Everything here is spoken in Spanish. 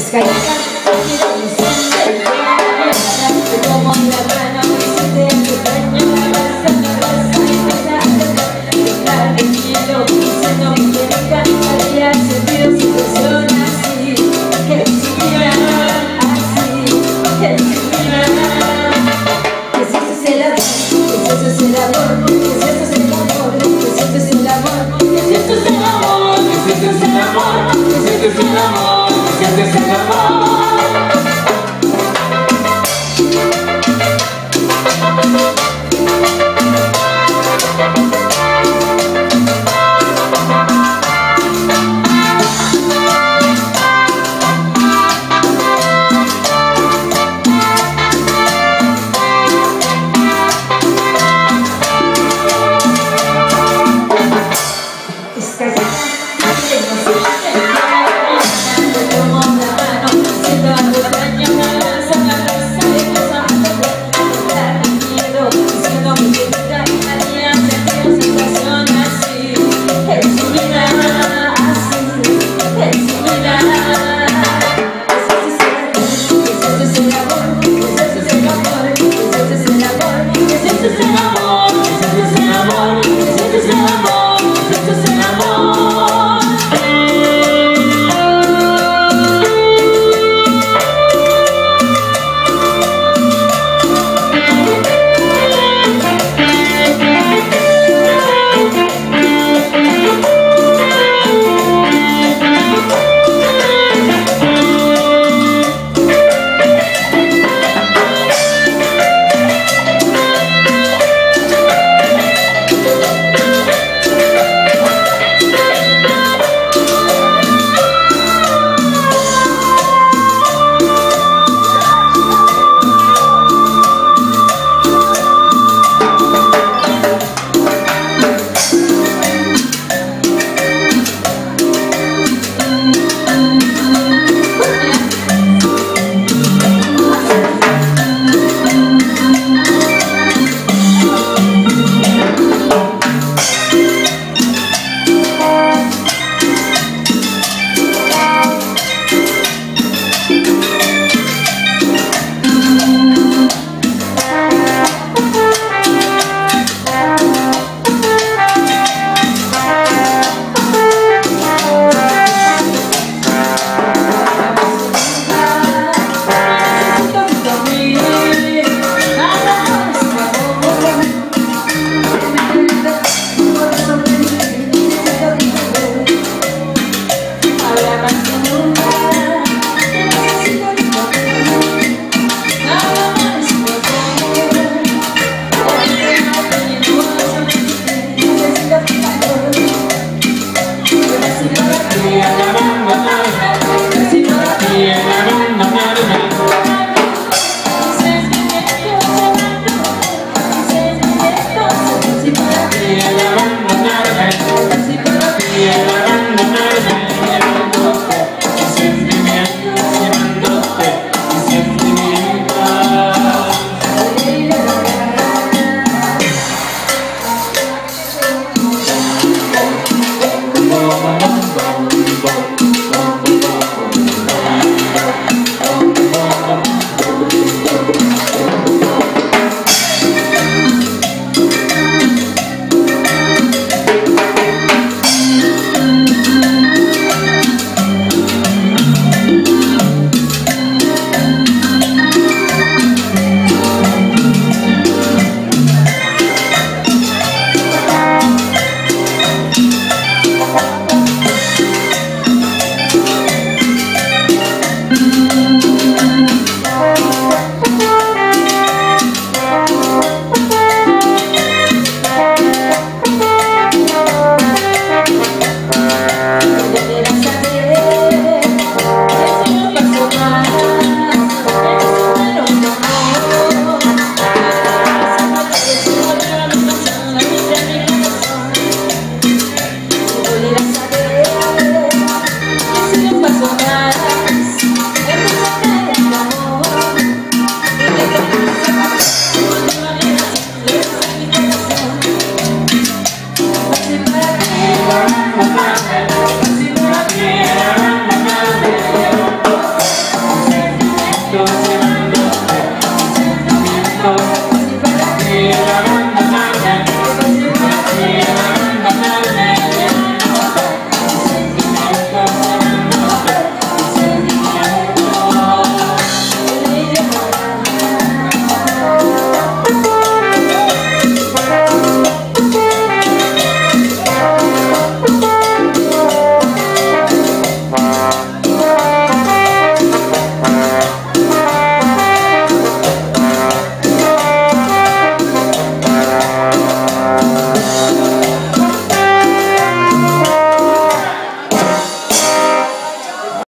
Volver a saber que si no pasó nada corazón.